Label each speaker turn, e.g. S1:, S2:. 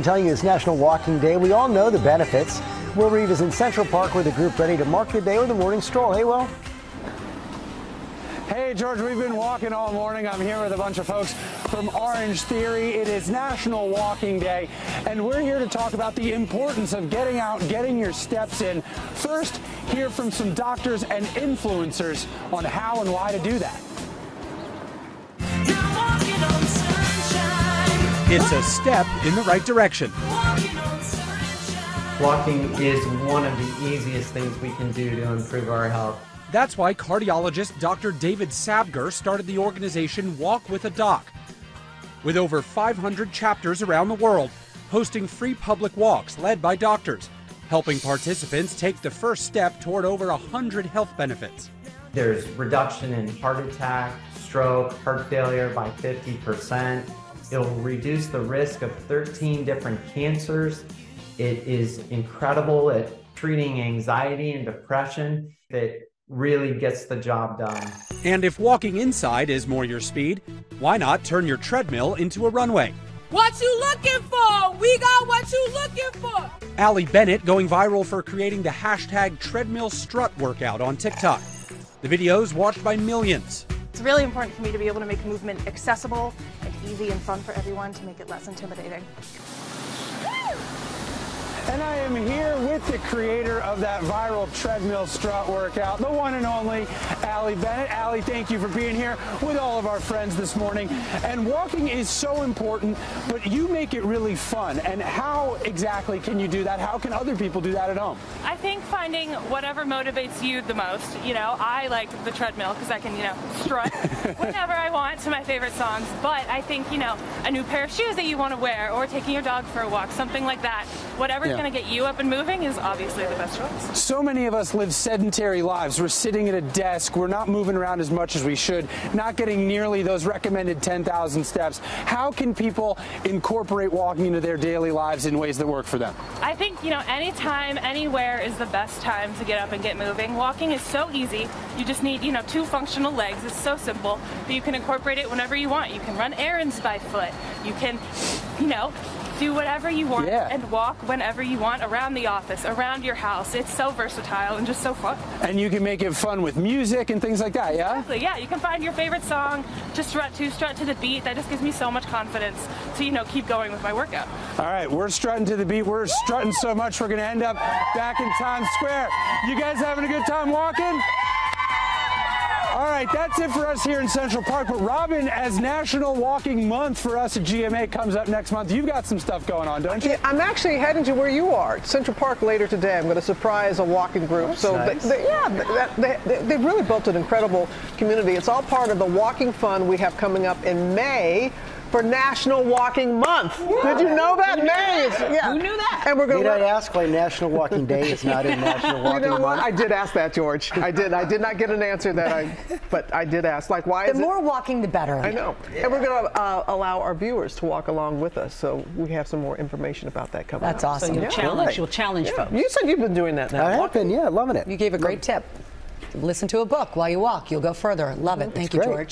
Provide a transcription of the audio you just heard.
S1: I'm telling you it's National Walking Day. We all know the benefits. Will Reeve is in Central Park with a group ready to mark the day with a morning stroll. Hey, Will.
S2: Hey, George, we've been walking all morning. I'm here with a bunch of folks from Orange Theory. It is National Walking Day, and we're here to talk about the importance of getting out, getting your steps in. First, hear from some doctors and influencers on how and why to do that.
S3: It's a step in the right direction.
S4: Walking is one of the easiest things we can do to improve our health.
S3: That's why cardiologist Dr. David Sabgir started the organization Walk with a Doc. With over 500 chapters around the world, hosting free public walks led by doctors, helping participants take the first step toward over 100 health benefits.
S4: There's reduction in heart attack, stroke, heart failure by 50%. It'll reduce the risk of 13 different cancers. It is incredible at treating anxiety and depression that really gets the job done.
S3: And if walking inside is more your speed, why not turn your treadmill into a runway?
S5: What you looking for? We got what you looking for.
S3: Allie Bennett going viral for creating the hashtag treadmill strut workout on TikTok. The videos watched by millions.
S6: It's really important for me to be able to make movement accessible and easy and fun for everyone to make it less intimidating.
S2: And I am here with the creator of that viral treadmill strut workout, the one and only Allie Bennett. Allie, thank you for being here with all of our friends this morning. And walking is so important, but you make it really fun. And how exactly can you do that? How can other people do that at home?
S6: I think finding whatever motivates you the most. You know, I like the treadmill because I can, you know, strut whenever I want to my favorite songs. But I think, you know, a new pair of shoes that you want to wear or taking your dog for a walk, something like that. Whatever's yeah. going to get you up and moving is obviously the best choice.
S2: So many of us live sedentary lives. We're sitting at a desk. We're not moving around as much as we should, not getting nearly those recommended 10,000 steps. How can people incorporate walking into their daily lives in ways that work for them?
S6: I think, you know, anytime, anywhere is the best time to get up and get moving. Walking is so easy. You just need, you know, two functional legs. It's so simple that you can incorporate it whenever you want. You can run errands by foot. You can, you know, do whatever you want
S2: yeah.
S6: and walk whenever you want around the office, around your house. It's so versatile and just so fun.
S2: And you can make it fun with music and things like that, yeah?
S6: Exactly, yeah. You can find your favorite song, just strut to, strut to the beat. That just gives me so much confidence to, you know, keep going with my workout.
S2: All right, we're strutting to the beat. We're strutting so much we're going to end up back in Times Square. You guys having a good time walking? All right, that's it for us here in Central Park. But Robin, as National Walking Month for us at GMA comes up next month, you've got some stuff going on, don't you?
S7: I'm actually heading to where you are, Central Park, later today. I'm going to surprise a walking group.
S2: That's
S7: so,
S2: nice.
S7: they, they, yeah, they, they, they've really built an incredible community. It's all part of the Walking Fund we have coming up in May for National Walking Month. Yeah. Did you know that? May.
S5: Yeah. Who knew that?
S1: And we're going to ask why National Walking Day is not in National Walking
S7: you know
S1: Month.
S7: What? I did ask that, George. I did. I did not get an answer that I, but I did ask. Like, why
S8: the
S7: is
S8: more
S7: it?
S8: walking, the better.
S7: I know. Yeah. And we're going to uh, allow our viewers to walk along with us, so we have some more information about that coming.
S8: That's
S7: up.
S8: awesome.
S5: So you'll challenge. Right. You'll challenge folks.
S7: You said you've been doing that now.
S1: I have been. Yeah, loving it.
S8: You gave a great tip. Listen to a book while you walk. You'll go further. Love it. Thank you,
S1: great.
S8: George.